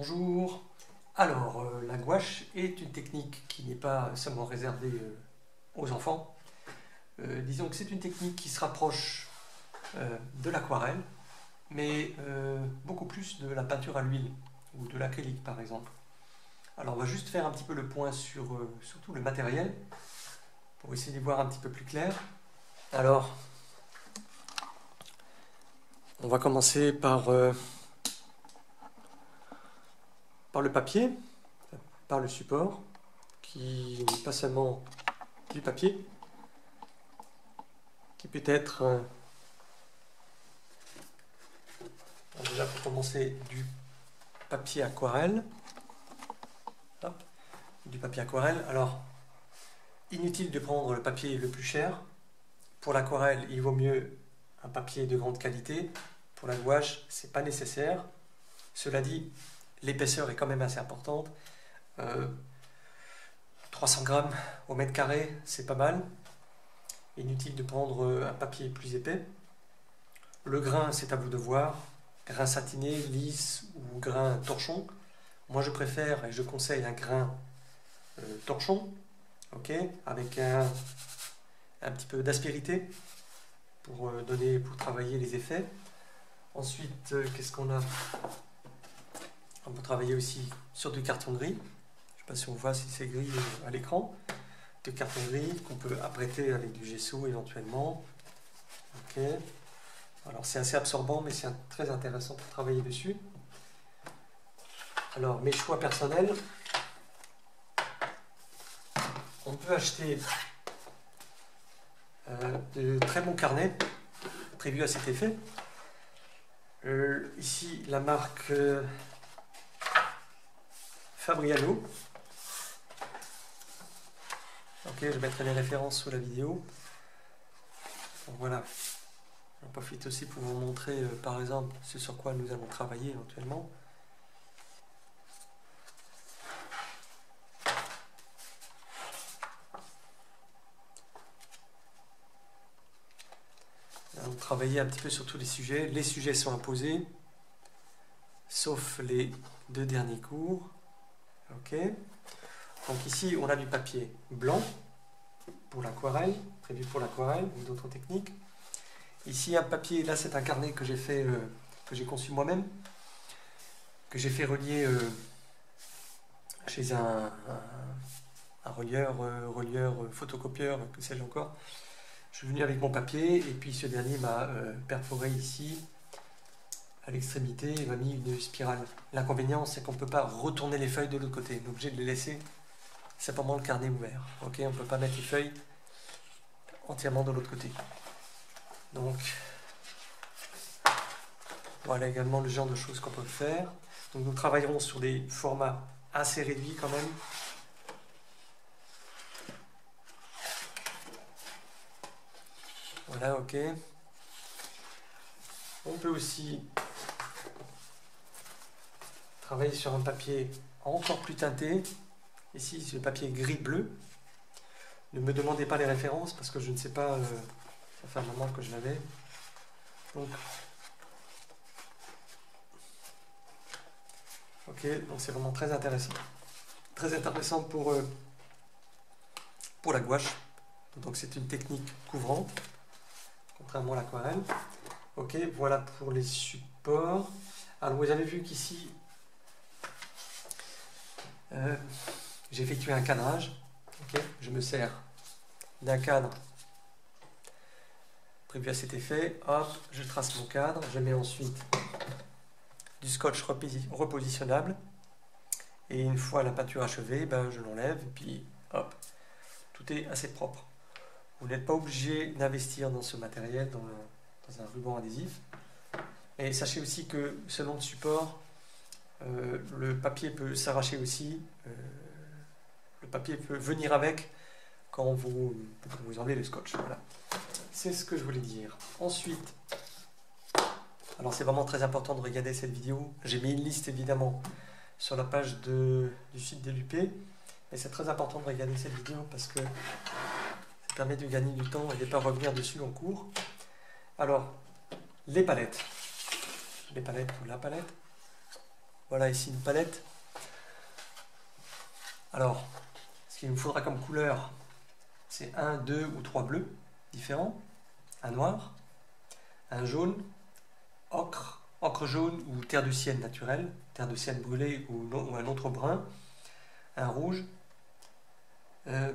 Bonjour. Alors, euh, la gouache est une technique qui n'est pas seulement réservée euh, aux enfants. Euh, disons que c'est une technique qui se rapproche de l'aquarelle, mais beaucoup plus de la peinture à l'huile ou de l'acrylique par exemple. Alors, on va juste faire un petit peu le point sur surtout le matériel pour essayer de voir un petit peu plus clair. Alors, on va commencer par par le papier, par le support, qui n'est pas seulement du papier, qui peut être, euh, déjà pour commencer, du papier aquarelle. du papier aquarelle. Alors, inutile de prendre le papier le plus cher. Pour l'aquarelle, il vaut mieux un papier de grande qualité. Pour la gouache, c'est pas nécessaire. Cela dit, l'épaisseur est quand même assez importante. 300 euh, grammes au mètre carré, c'est pas mal. Inutile de prendre euh, un papier plus épais. Le grain, c'est à vous de voir. Grain satiné, lisse ou grain torchon. Moi, je préfère et je conseille un grain euh, torchon, ok, avec un, petit peu d'aspérité pour donner, pour travailler les effets. Ensuite, qu'est-ce qu'on a? On peut travailler aussi sur du carton gris. Je ne sais pas si on voit si c'est gris à l'écran. De carton gris qu'on peut apprêter avec du gesso éventuellement. Alors c'est assez absorbant mais c'est très intéressant pour travailler dessus. Alors mes choix personnels. On peut acheter euh, de très bons carnets prévus à cet effet. Euh, ici la marque euh, Fabriano. Ok, je mettrai les références sous la vidéo. voilà. J'en profite aussi pour vous montrer, euh, par exemple, ce sur quoi nous allons travailler éventuellement. Travailler un petit peu sur tous les sujets. Les sujets sont imposés, sauf les deux derniers cours. Ok. Donc ici, on a du papier blanc pour l'aquarelle, prévu pour l'aquarelle ou d'autres techniques. Ici, un papier, là c'est un carnet que j'ai fait, euh, que j'ai conçu moi-même, que j'ai fait relier euh, chez un, relieur, euh, relieur, photocopieur, que sais-je encore. Je suis venu avec mon papier et puis ce dernier m'a perforé ici à l'extrémité, il m'a mis une spirale. L'inconvénient, c'est qu'on ne peut pas retourner les feuilles de l'autre côté. On est obligé de les laisser simplement le carnet ouvert. On ne peut pas mettre les feuilles entièrement de l'autre côté. Donc, voilà également le genre de choses qu'on peut faire. Donc, nous travaillerons sur des formats assez réduits quand même. Voilà, ok. On peut aussi travailler sur un papier encore plus teinté. Ici, c'est le papier gris-bleu. Ne me demandez pas les références parce que je ne sais pas, euh, ça fait un moment que je l'avais. Donc, ok, donc c'est vraiment très intéressant. Très intéressant pour, euh, pour la gouache. Donc c'est une technique couvrante, contrairement à l'aquarelle. Ok, voilà pour les supports. Alors vous avez vu qu'ici, euh, j'ai effectué un cadrage. je me sers d'un cadre prévu à cet effet. Hop, je trace mon cadre. Je mets ensuite du scotch repositionnable. Et une fois la peinture achevée, ben, je l'enlève. Et puis, hop, tout est assez propre. Vous n'êtes pas obligé d'investir dans ce matériel, dans, dans un ruban adhésif. Et sachez aussi que selon le support, euh, le papier peut s'arracher aussi. Euh, le papier peut venir avec quand vous, vous enlevez le scotch. Voilà. C'est ce que je voulais dire. Ensuite, alors c'est vraiment très important de regarder cette vidéo. J'ai mis une liste évidemment sur la page du site des l'UP. Mais c'est très important de regarder cette vidéo parce que ça permet de gagner du temps et de ne pas revenir dessus en cours. Alors, les palettes. Les palettes ou la palette. Voilà ici une palette. Alors, ce qu'il nous faudra comme couleur, c'est un, deux ou trois bleus différents, un noir, un jaune, ocre, ocre jaune ou terre de sienne naturelle, terre de sienne brûlée ou, un autre brun, un rouge. Euh,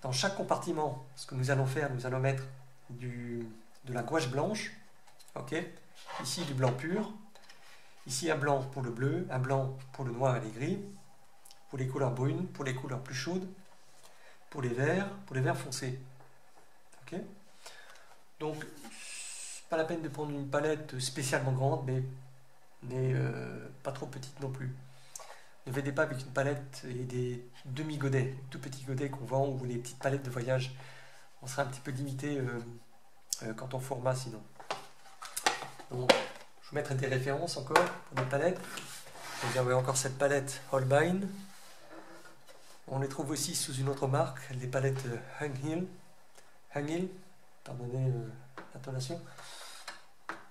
dans chaque compartiment, ce que nous allons faire, nous allons mettre de la gouache blanche, ici du blanc pur, ici un blanc pour le bleu, un blanc pour le noir et les gris, pour les couleurs brunes, pour les couleurs plus chaudes, pour les verts, pour les verts foncés. ok Donc, pas la peine de prendre une palette spécialement grande, mais, euh, pas trop petite non plus. Ne venez pas avec une palette et des demi-godets, tout petits godets qu'on vend ou des petites palettes de voyage. On sera un petit peu limité euh, euh, quand on format sinon. Donc, mettrai des références encore pour des palettes. Vous avez encore cette palette Holbein. On les trouve aussi sous une autre marque, les palettes Hung Hill. Hung Hill, pardonnez l'intonation.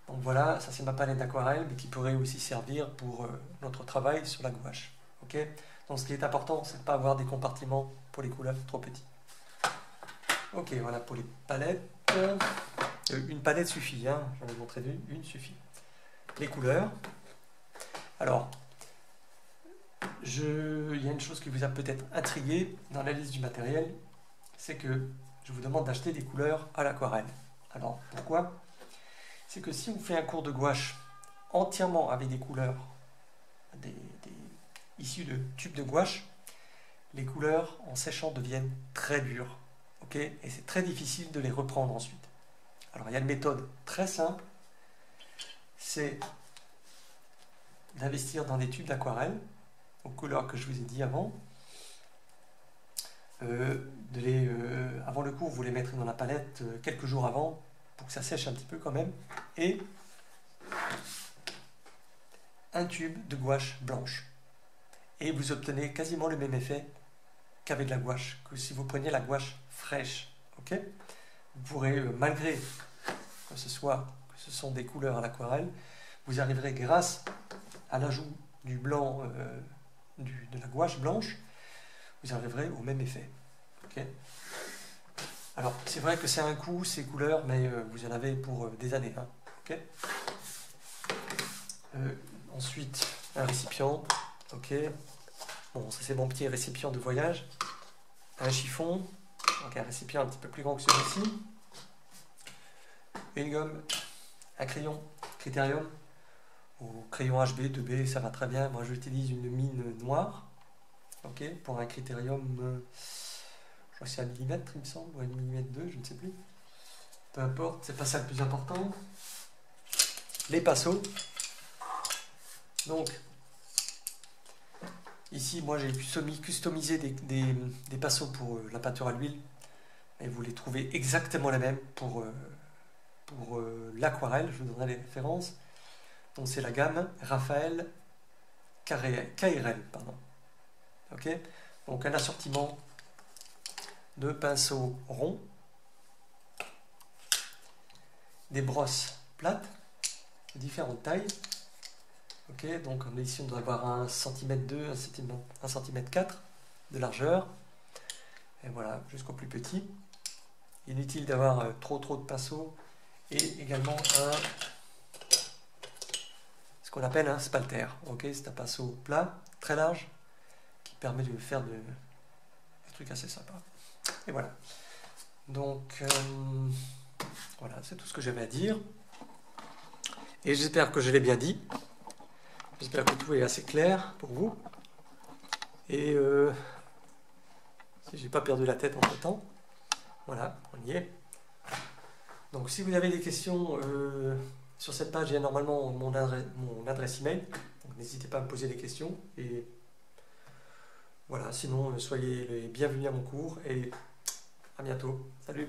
Donc voilà, ça c'est ma palette d'aquarelle, mais qui pourrait aussi servir pour euh, notre travail sur la gouache. Ok? Donc ce qui est important, c'est de ne pas avoir des compartiments pour les couleurs trop petits. Ok, voilà pour les palettes. Euh, une palette suffit, hein, j'en ai montré deux, une suffit. Les couleurs. Alors, il y a une chose qui vous a peut-être intrigué dans la liste du matériel, c'est que je vous demande d'acheter des couleurs à l'aquarelle. Alors, pourquoi? C'est que si on fait un cours de gouache entièrement avec des couleurs issues de tubes de gouache, les couleurs en séchant deviennent très dures. ok? Et c'est très difficile de les reprendre ensuite. Alors il y a une méthode très simple, c'est d'investir dans des tubes d'aquarelle aux couleurs que je vous ai dit avant. Euh, euh, avant le cours, vous les mettrez dans la palette euh, quelques jours avant pour que ça sèche un petit peu quand même, et un tube de gouache blanche. Et vous obtenez quasiment le même effet qu'avec la gouache, que si vous preniez la gouache fraîche. vous pourrez, malgré que ce soit ce sont des couleurs à l'aquarelle, vous arriverez grâce à l'ajout du blanc euh, de la gouache blanche, vous arriverez au même effet. alors, c'est vrai que c'est un coût, ces couleurs, mais euh, vous en avez pour euh, des années. Hein. Ensuite, un récipient. Bon, ça c'est mon petit récipient de voyage. Un chiffon. Un récipient un petit peu plus grand que celui-ci. Une gomme. Un crayon. Critérium. Ou crayon HB, 2B, ça va très bien. Moi, j'utilise une mine noire. Ok. Pour un critérium c'est un millimètre, il me semble, ou un millimètre 2, je ne sais plus. Peu importe, c'est pas ça le plus important. Les pinceaux. Donc, ici, moi j'ai customisé des, des, des, pinceaux pour euh, la peinture à l'huile. Et vous les trouvez exactement les mêmes pour, euh, pour euh, l'aquarelle. Je vous donnerai les références. Donc, c'est la gamme Raphaël KRL. Pardon. Donc, un assortiment de pinceaux ronds, des brosses plates, différentes tailles. Ok, donc ici on doit avoir un cm 2, un cm, 1 cm 4 de largeur. Et voilà, jusqu'au plus petit. Inutile d'avoir euh, trop trop de pinceaux. Et également un ce qu'on appelle un spalter. Ok, c'est un pinceau plat, très large, qui permet de faire de, des trucs assez sympas. Et voilà. Donc, euh, voilà, c'est tout ce que j'avais à dire. Et j'espère que je l'ai bien dit. J'espère que tout est assez clair pour vous. Et euh, si j'ai pas perdu la tête entre temps, voilà, on y est. Donc, si vous avez des questions euh, sur cette page, il y a normalement mon adresse, mon adresse email. Donc, n'hésitez pas à me poser des questions. Et voilà, sinon, soyez les bienvenus à mon cours et à bientôt. Salut